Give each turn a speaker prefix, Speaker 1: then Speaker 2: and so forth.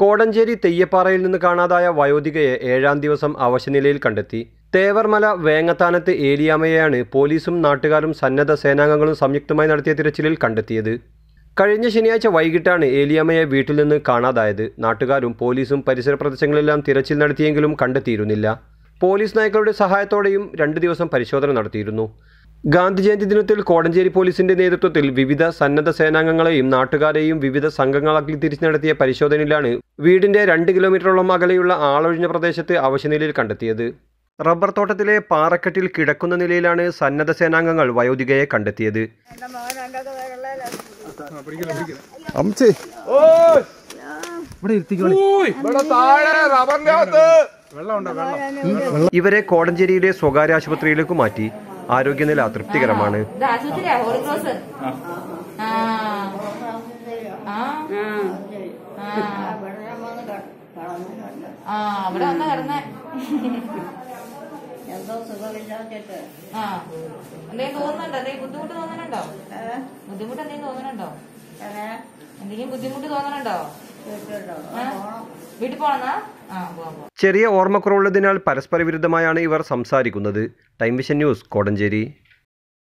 Speaker 1: കോടഞ്ചേരി തെയ്യപ്പാറയിൽ നിന്ന് കാണാതായ വയോധികയെ ഏഴാം ദിവസം അവശനിലയിൽ കണ്ടെത്തി. തേവർമല വേങ്ങത്താനത്ത് ഏലിയാമ്മയെയാണ് പോലീസും നാട്ടുകാരും സന്നദ്ധ സേനാംഗങ്ങളും സംയുക്തമായി നടത്തിയ തിരച്ചിലിൽ കണ്ടെത്തിയത്. കഴിഞ്ഞ ശനിയാഴ്ച വൈകിട്ടാണ് ഏലിയാമ്മയെ വീട്ടിൽ നിന്ന് കാണാതായത്. നാട്ടുകാരും പോലീസും പരിസര പ്രദേശങ്ങളെല്ലാം തിരച്ചിൽ നടത്തിയെങ്കിലും കണ്ടെത്തിയിരുന്നില്ല. പോലീസ് നായ്ക്കളുടെ സഹായത്തോടെയും രണ്ട് ദിവസം പരിശോധന നടത്തിയിരുന്നു. ഗാന്ധി ജയന്തി ദിനത്തിൽ കോടഞ്ചേരി പോലീസിന്റെ നേതൃത്വത്തിൽ വിവിധ സന്നദ്ധ സേനാംഗങ്ങളെയും നാട്ടുകാരെയും വിവിധ സംഘങ്ങളാക്കി തിരിച്ചു നടത്തിയ പരിശോധനയിലാണ് വീടിന്റെ രണ്ട് കിലോമീറ്ററോളം അകലെയുള്ള ആളൊഴിഞ്ഞ പ്രദേശത്ത് അവശനിലയിൽ കണ്ടെത്തിയത്. റബ്ബർ തോട്ടത്തിലെ പാറക്കെട്ടിൽ കിടക്കുന്ന നിലയിലാണ് സന്നദ്ധ സേനാംഗങ്ങൾ വയോധികയെ കണ്ടെത്തിയത്. ഇവരെ കോടഞ്ചേരിയിലെ സ്വകാര്യ ആശുപത്രിയിലേക്ക് മാറ്റി. ആരോഗ്യനില തൃപ്തികരമാണ്.
Speaker 2: ആ ആ. ആ. അവിടെ വന്ന് കിടന്നേ.
Speaker 3: എന്തോ സുഖമില്ലാത്തിട്ട്
Speaker 2: ആ. എന്തെങ്കിലും തോന്നുന്നുണ്ടോ? എന്തെങ്കിലും ബുദ്ധിമുട്ട് തോന്നുന്നുണ്ടോ? ബുദ്ധിമുട്ട് എന്തെങ്കിലും തോന്നുന്നുണ്ടോ? എന്തെങ്കിലും ബുദ്ധിമുട്ട് തോന്നുന്നുണ്ടോ? ആ?
Speaker 1: ചെറിയ ഓർമ്മക്കുറവുള്ളതിനാൽ പരസ്പര വിരുദ്ധമായാണ് ഇവർ സംസാരിക്കുന്നത്. Time Vision news Kodanchery.